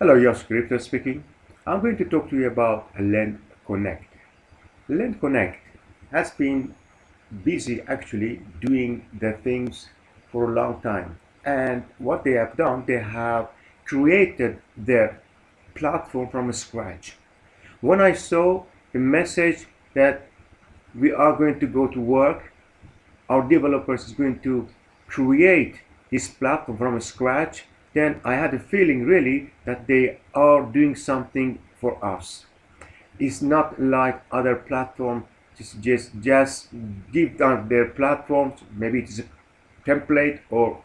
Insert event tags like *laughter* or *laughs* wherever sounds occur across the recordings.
Hello, your scripter speaking. I'm going to talk to you about Lend Connect. Lend Connect has been busy actually doing the things for a long time. And what they have done, they have created their platform from scratch. When I saw a message that we are going to go to work, our developers is going to create this platform from scratch, then I had a feeling really that they are doing something for us. It's not like other platforms just just just give down their platforms. Maybe it is a template or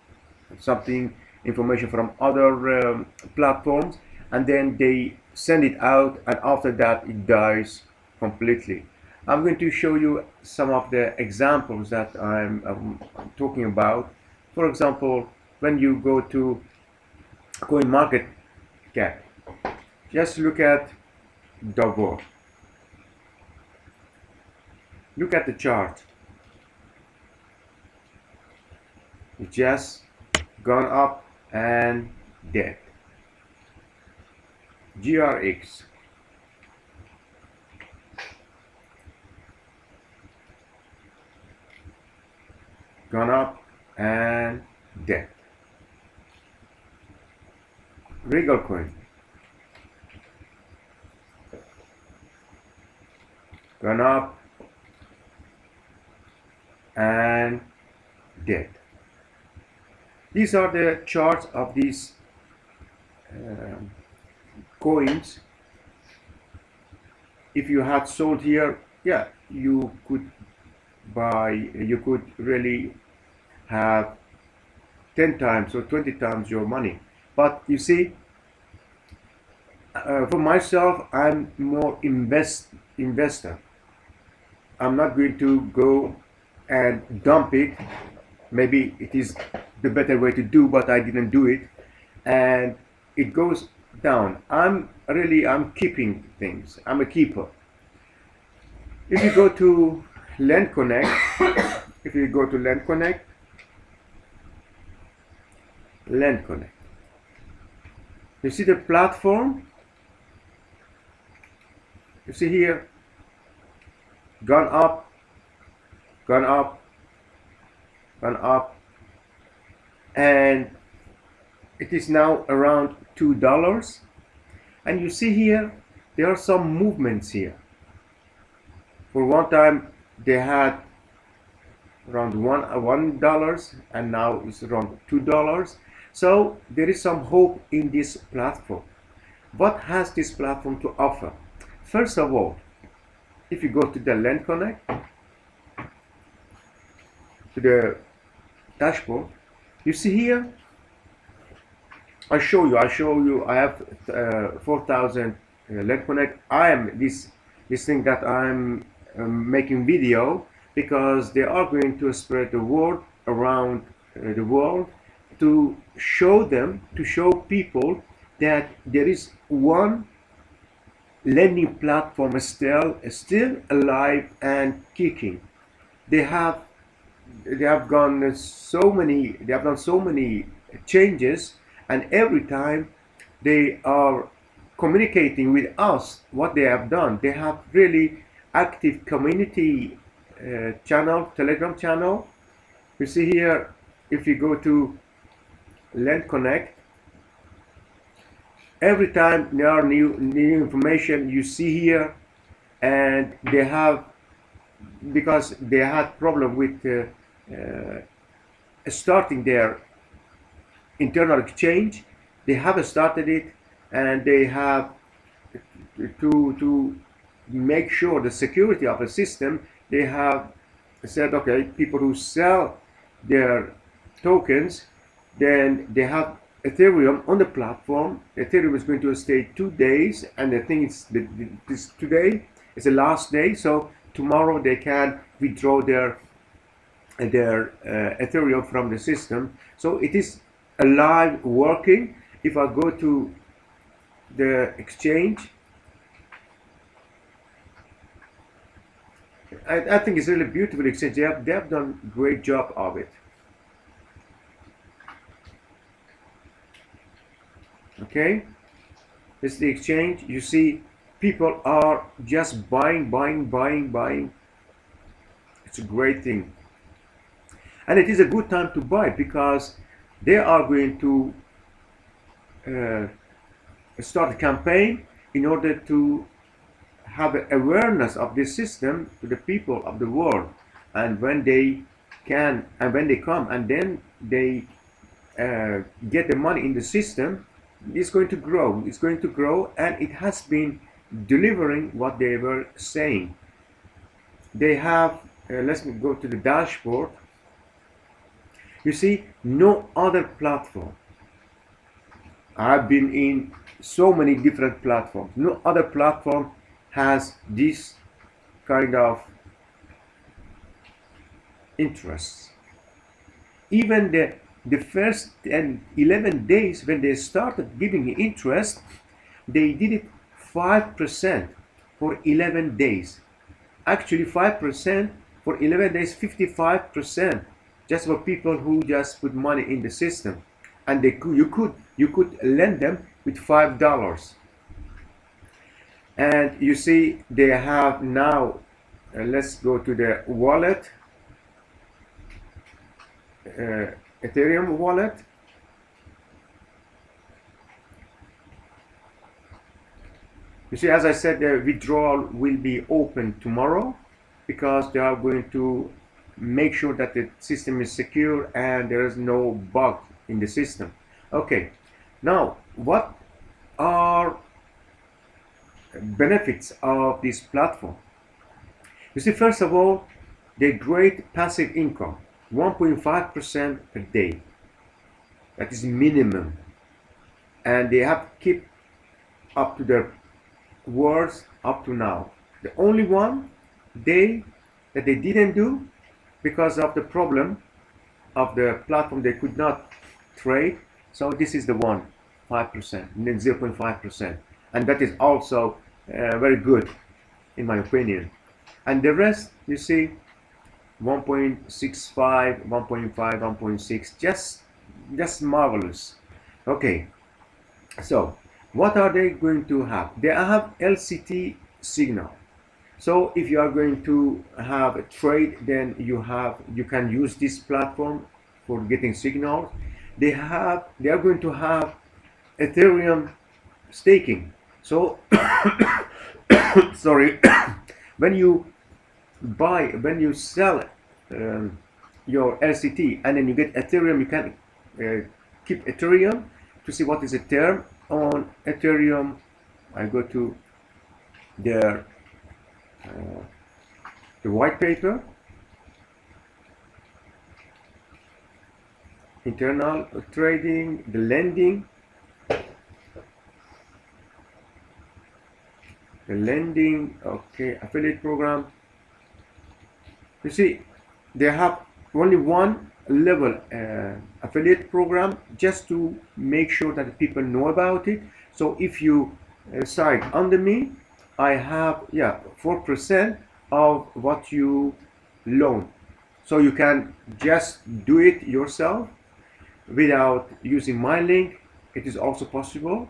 something information from other um, platforms, and then they send it out, and after that it dies completely. I'm going to show you some of the examples that I'm, I'm talking about. For example, when you go to CoinMarketCap, just look at Dogo. Look at the chart. It just gone up and dead. GRX gone up and dead. Regal coin gone up and dead. These are the charts of these uh, coins. If you had sold here, yeah, you could buy, you could really have 10 times or 20 times your money. But you see, uh, for myself, I'm more invest investor. I'm not going to go and dump it. Maybe it is the better way to do, but I didn't do it. And it goes down. I'm really, I'm keeping things. I'm a keeper. If you go to Lend Connect, *coughs* if you go to Lend Connect, Lend Connect. You see the platform? You see here, gone up, gone up, gone up, and it is now around two dollars. And you see here, there are some movements here. For one time, they had around one uh, one dollars, and now it's around two dollars. So there is some hope in this platform. What has this platform to offer? First of all, if you go to the Lend Connect, to the dashboard, you see here, I show you, I show you, I have uh, 4,000 uh, Lend Connect. I am this, this thing that I'm um, making video because they are going to spread the word around uh, the world to show them, to show people that there is one lending platform still still alive and kicking. They have they have gone so many they have done so many changes and every time they are communicating with us what they have done they have really active community uh, channel telegram channel you see here if you go to Lend Connect every time there are new new information you see here and they have because they had problem with uh, uh, starting their internal exchange they have started it and they have to to make sure the security of the system they have said okay people who sell their tokens then they have Ethereum on the platform. Ethereum is going to stay two days, and I think it's the, this today is the last day. So tomorrow they can withdraw their their uh, Ethereum from the system. So it is alive, working. If I go to the exchange, I, I think it's really beautiful exchange. They have, they have done great job of it. Okay it's the exchange. You see, people are just buying, buying, buying, buying. It's a great thing. And it is a good time to buy because they are going to uh, start a campaign in order to have awareness of this system to the people of the world. And when they can, and when they come, and then they uh, get the money in the system, it's going to grow. It's going to grow, and it has been delivering what they were saying. They have, uh, let's go to the dashboard. You see, no other platform. I've been in so many different platforms. No other platform has this kind of interests. Even the the first 10, 11 days when they started giving interest, they did it 5% for 11 days. Actually, 5% for 11 days, 55% just for people who just put money in the system. And they could, you could you could lend them with five dollars. And you see, they have now. Uh, let's go to the wallet. Uh, Ethereum wallet. You see, as I said, the withdrawal will be open tomorrow because they are going to make sure that the system is secure and there is no bug in the system. Okay, now what are benefits of this platform? You see, first of all, the great passive income. 1.5% per day. That is minimum. And they have kept up to their words up to now. The only one day that they didn't do because of the problem of the platform they could not trade. So this is the one, 5%, and then 0.5%. And that is also uh, very good in my opinion. And the rest, you see, 1.65 1.5 1.6 just just marvelous. Okay. So what are they going to have? They have lct signal. So if you are going to have a trade then you have you can use this platform for getting signals they have they are going to have ethereum staking. So *coughs* *coughs* sorry *coughs* when you buy when you sell um, your LCT and then you get Ethereum, you can uh, keep Ethereum to see what is the term on Ethereum. I go to their uh, the white paper, internal trading, the lending, the lending, okay, affiliate program, you see, they have only one level uh, affiliate program just to make sure that people know about it. So if you uh, sign under me, I have yeah four percent of what you loan. So you can just do it yourself without using my link. It is also possible.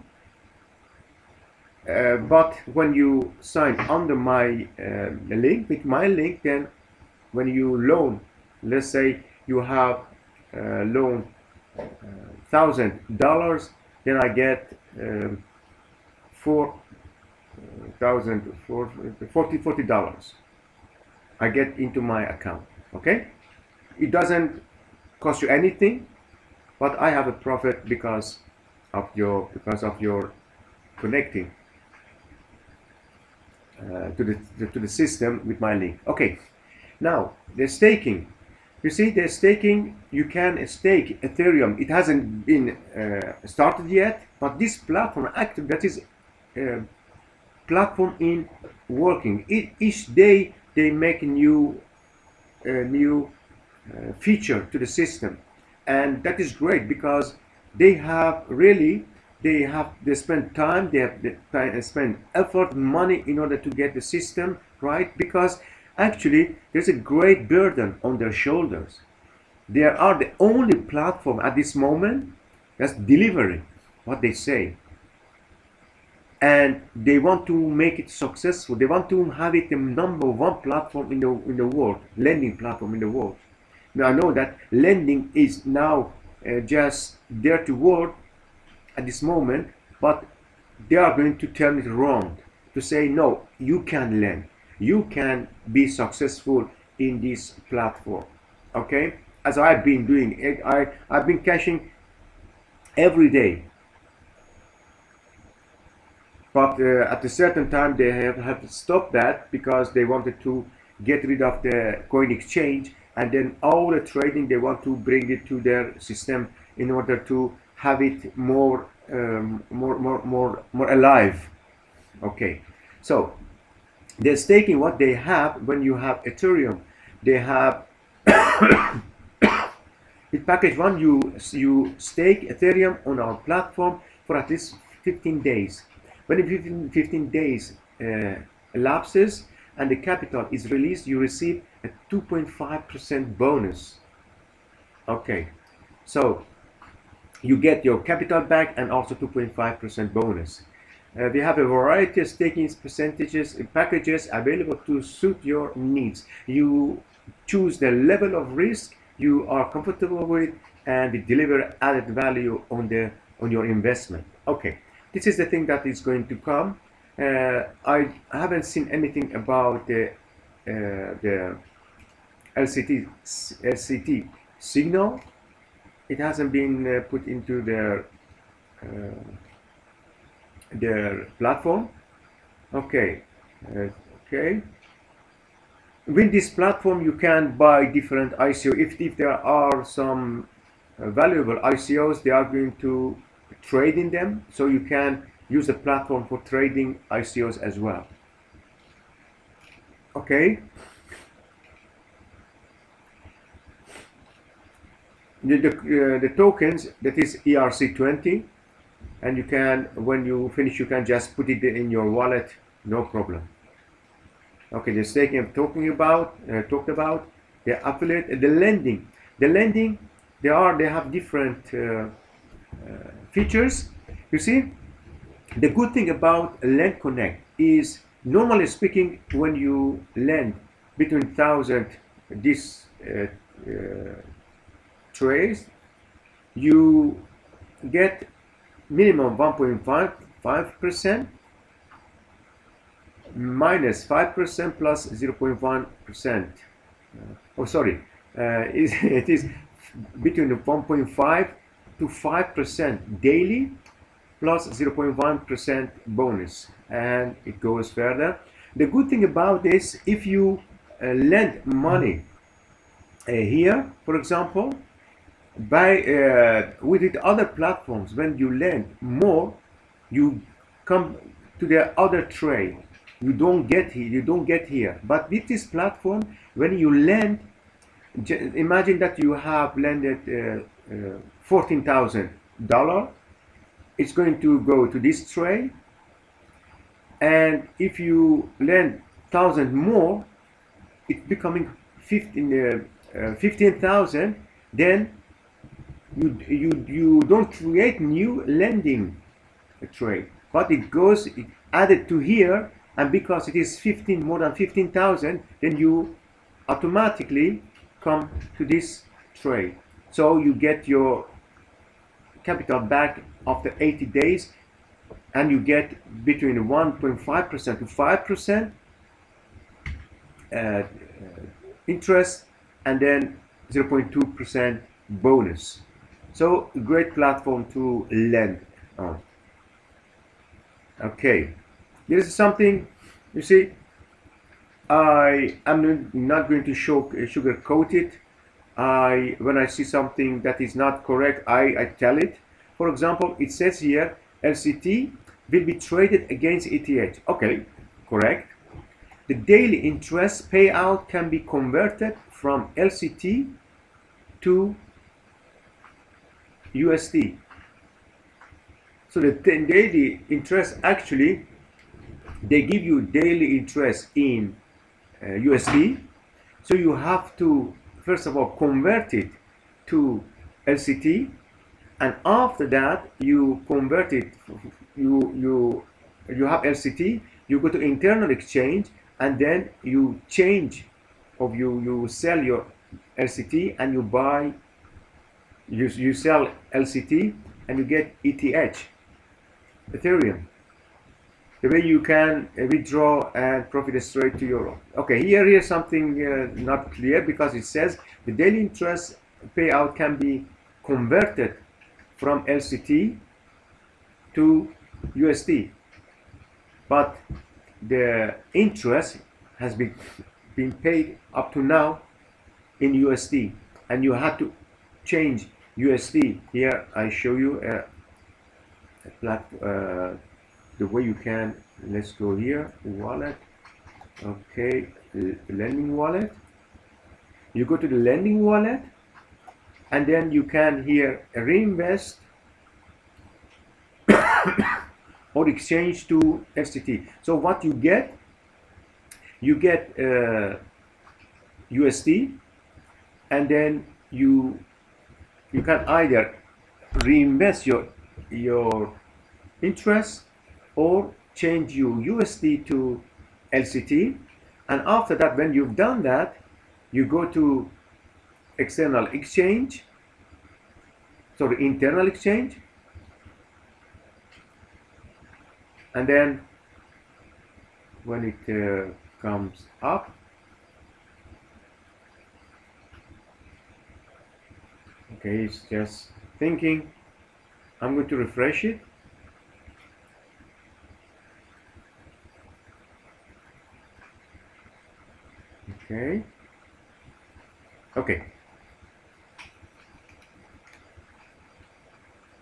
Uh, but when you sign under my uh, link with my link, then when you loan, let's say you have uh, loan uh, thousand dollars, then I get um, four uh, thousand four forty forty dollars. I get into my account. Okay, it doesn't cost you anything, but I have a profit because of your because of your connecting uh, to the to the system with my link. Okay. Now, the staking. You see, the staking, you can stake Ethereum. It hasn't been uh, started yet, but this platform active, that is uh, platform in working. It, each day they make a new, uh, new uh, feature to the system. And that is great because they have really, they have, they spend time, they have they spend effort, money in order to get the system right because Actually, there's a great burden on their shoulders. They are the only platform at this moment that's delivering what they say. and they want to make it successful. They want to have it the number one platform in the in the world, lending platform in the world. Now I know that lending is now uh, just to work at this moment, but they are going to turn it around to say no, you can lend, you can be successful in this platform. Okay, as I've been doing it, I I've been cashing every day but uh, at a certain time they have, have stopped that because they wanted to get rid of the coin exchange and then all the trading they want to bring it to their system in order to have it more um, more more more more alive okay so they're staking what they have when you have ethereum they have *coughs* with package one you you stake ethereum on our platform for at least 15 days when 15, 15 days uh, elapses and the capital is released, you receive a 2.5% bonus. Okay, so you get your capital back and also 2.5% bonus. Uh, we have a variety of staking percentages and packages available to suit your needs. You choose the level of risk you are comfortable with and we deliver added value on the on your investment. Okay, this is the thing that is going to come. Uh, I haven't seen anything about the uh, the LCT LCT signal. It hasn't been uh, put into the uh, their platform. Okay, uh, okay. With this platform, you can buy different ICO. If if there are some uh, valuable ICOs, they are going to trade in them so you can use the platform for trading ICOs as well okay the, the, uh, the tokens that is ERC20 and you can when you finish you can just put it in your wallet. No problem. Okay the staking I'm talking about uh, talked about the affiliate the lending. The lending they are they have different uh, uh features. You see, the good thing about Lend Connect is normally speaking, when you lend between thousand these uh, uh, trays, you get minimum 1.5 percent minus 5% plus 0.1. Uh, oh, sorry, uh, *laughs* it is between 1.5 to 5% daily plus 0.1 bonus and it goes further. The good thing about this, if you uh, lend money uh, here, for example, by uh, with it other platforms, when you lend more, you come to the other trade. You don't get here. You don't get here. But with this platform, when you lend, imagine that you have landed uh, uh, $14,000 it's going to go to this tray and if you lend 1000 more it's becoming 15 uh, uh, 15,000 then you you you don't create new lending trade but it goes it added to here and because it is 15 more than 15,000 then you automatically come to this trade so you get your capital back after 80 days and you get between 1.5% to 5% uh, interest and then 0.2% bonus. So great platform to lend on. Ah. Okay, this is something you see. I am not going to show, uh, sugarcoat it. I when I see something that is not correct, I, I tell it. For example, it says here LCT will be traded against ETH. Okay, correct. The daily interest payout can be converted from LCT to USD. So the 10 daily interest actually, they give you daily interest in uh, USD. So you have to first of all convert it to LCT and after that you convert it you you you have LCT, you go to internal exchange, and then you change, or you you sell your LCT and you buy, you you sell LCT and you get ETH, Ethereum. The way you can withdraw and profit straight to euro. Okay, here's something uh, not clear because it says the daily interest payout can be converted from LCT to USD, but the interest has been been paid up to now in USD, and you have to change USD. Here I show you a, a plat, uh, the way you can. Let's go here, wallet. Okay, lending wallet. You go to the lending wallet, and then you can here reinvest *coughs* or exchange to LCT. So what you get, you get uh, USD, and then you you can either reinvest your your interest or change your USD to LCT, and after that, when you've done that, you go to external exchange, sorry, internal exchange, and then when it uh, comes up okay it's just thinking I'm going to refresh it. Okay. Okay.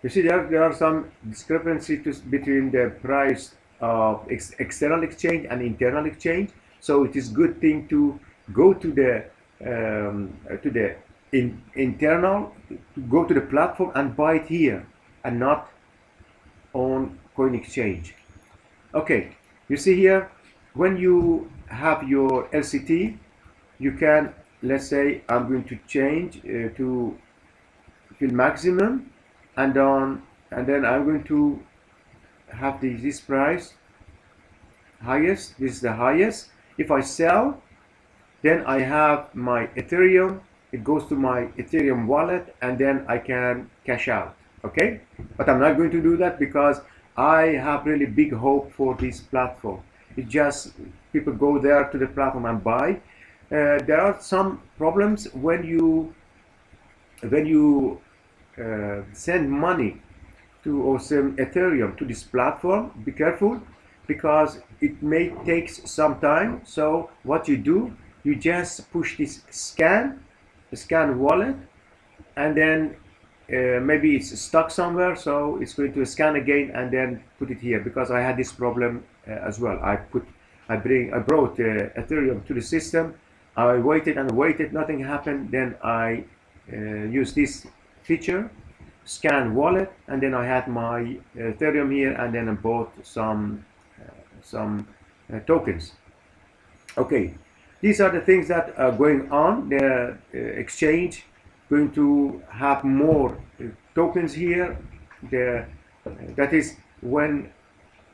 You see there, there are some discrepancies between the price of ex external exchange and internal exchange. So it is good thing to go to the um, to the in, internal, to go to the platform and buy it here and not on coin exchange. Okay, you see here when you have your LCT, you can let's say I'm going to change uh, to fill maximum and on and then I'm going to have the, this price highest this is the highest if I sell then I have my Ethereum it goes to my Ethereum wallet and then I can cash out okay? But I'm not going to do that because I have really big hope for this platform. It just people go there to the platform and buy. Uh, there are some problems when you when you uh, send money to or send Ethereum to this platform, be careful because it may take some time. So what you do, you just push this scan, scan wallet, and then uh, maybe it's stuck somewhere, so it's going to scan again and then put it here because I had this problem uh, as well. I put, I bring, I brought uh, Ethereum to the system. I waited and waited, nothing happened. Then I uh, use this feature, scan wallet, and then I had my Ethereum here, and then I bought some uh, some uh, tokens. Okay, these are the things that are going on. The exchange going to have more tokens here. The that is when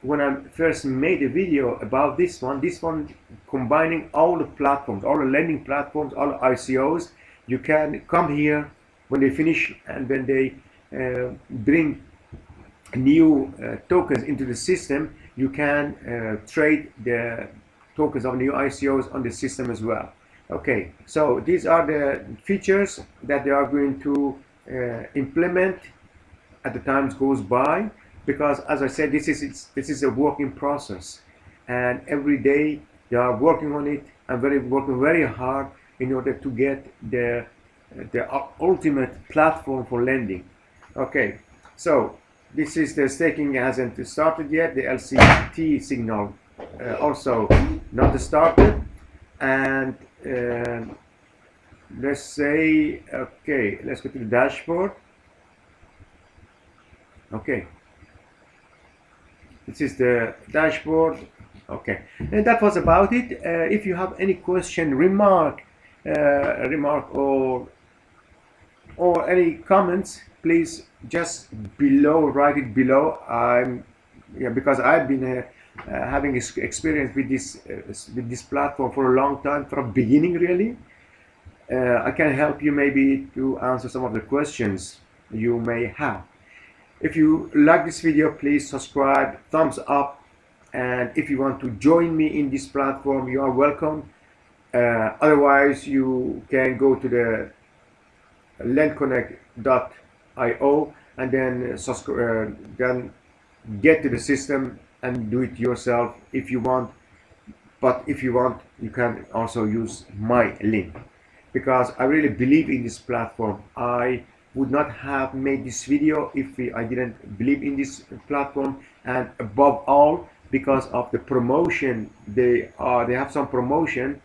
when I first made a video about this one, this one combining all the platforms, all the lending platforms, all the ICOs, you can come here when they finish and when they uh, bring new uh, tokens into the system, you can uh, trade the tokens of new ICOs on the system as well. Okay, so these are the features that they are going to uh, implement as the times goes by because as I said this is this is a working process and every day they are working on it and very working very hard in order to get the the ultimate platform for lending. Okay, so this is the staking hasn't started yet. The LCT signal uh, also not started, and uh, let's say okay, let's go to the dashboard. Okay, this is the dashboard. Okay, and that was about it. Uh, if you have any question, remark, uh, remark, or or any comments, please just below, write it below. I'm yeah, because I've been here uh, having experience with this uh, with this platform for a long time, from beginning really. Uh, I can help you maybe to answer some of the questions you may have. If you like this video, please subscribe, thumbs up, and if you want to join me in this platform, you are welcome. Uh, otherwise, you can go to the lendconnect.io and then uh, then get to the system and do it yourself if you want. But if you want, you can also use my link because I really believe in this platform. I would not have made this video if I didn't believe in this platform and above all because of the promotion they are they have some promotion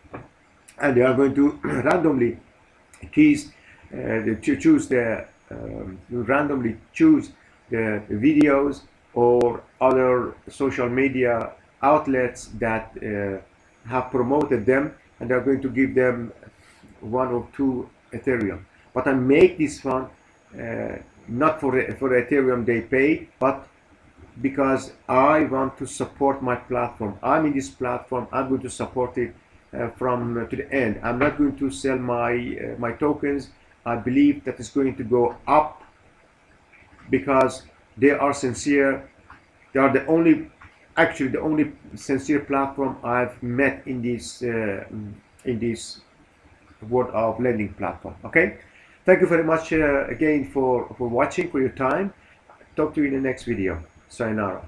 and they are going to *clears throat* randomly choose uh, choose the um, randomly choose the videos or other social media outlets that uh, have promoted them and they're going to give them one or two ethereum. But i make this one uh, not for for ethereum they pay but because i want to support my platform. I'm in this platform i'm going to support it uh, from uh, to the end. I'm not going to sell my uh, my tokens. I believe that it's going to go up because they are sincere. They are the only actually the only sincere platform i've met in this uh, in this world of lending platform okay? Thank you very much uh, again for for watching for your time. Talk to you in the next video. Sayonara